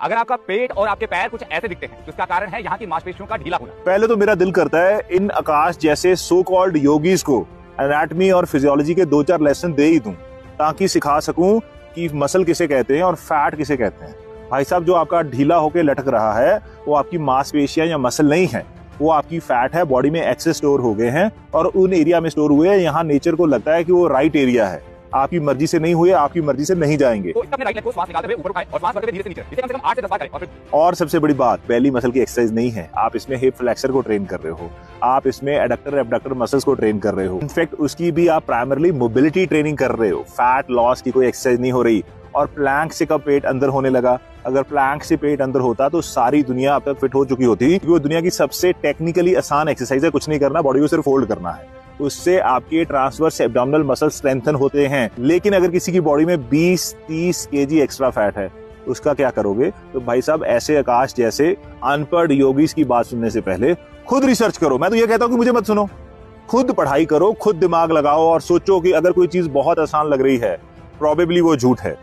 अगर आपका पेट और आपके पैर कुछ ऐसे दिखते हैं तो इसका कारण है यहाँ की मांसपेशियों का ढीला होना। पहले तो मेरा दिल करता है इन आकाश जैसे सो कॉल्ड योगीज को एनाटमी और फिजियोलॉजी के दो चार लेसन दे ही दूँ, ताकि सिखा सकूँ कि मसल किसे कहते हैं और फैट किसे कहते हैं। भाई साहब, जो आपका ढीला होकर लटक रहा है, वो आपकी मांसपेशियाँ या मसल नहीं है, वो आपकी फैट है बॉडी में एक्सेस स्टोर हो गए हैं, और उन एरिया में स्टोर हुए हैं, यहाँ नेचर को लगता है कि वो राइट एरिया है। आपकी मर्ज़ी से नहीं हुए आपकी मर्ज़ी से नहीं जाएँगे। तो अपने राइट लेग को श्वास निकालते हुए ऊपर उठाएँ और श्वास भरते हुए धीरे से नीचे। इसे कम से कम आठ से दस बार करें और फिर और सबसे बड़ी बात पहली मसल की एक्सरसाइज नहीं है। आप इसमें हिप फ्लेक्सर को ट्रेन कर रहे हो। आप इसमें एडक्टर एबडक्टर मसल्स को ट्रेन कर रहे हो। इनफैक्ट उसकी भी आप प्राइमरली मोबिलिटी ट्रेनिंग कर रहे हो। फैट लॉस की कोई एक्सरसाइज नहीं हो रही। और प्लैंक से कब पेट अंदर होने लगा? अगर प्लैंक से पेट अंदर होता तो सारी दुनिया अब तक फिट हो चुकी होती। क्योंकि वो दुनिया की सबसे टेक्निकली आसान एक्सरसाइज है। कुछ नहीं करना बॉडी को सिर्फ़ फोल्ड करना है। उससे आपके ट्रांसवर्स एब्डोमिनल मसल स्ट्रेंथन होते हैं। लेकिन अगर किसी की बॉडी में 20-30 केजी एक्स्ट्रा फैट है, उसका क्या करोगे? तो भाई साहब, ऐसे आकाश जैसे अनपढ़ योगीज की बात सुनने से पहले खुद रिसर्च करो। मैं तो ये कहता हूँ कि मुझे मत सुनो। खुद पढ़ाई करो, खुद दिमाग लगाओ और सोचो कि अगर कोई चीज़ बहुत आसान लग रही है प्रॉबेबली वो झूठ है।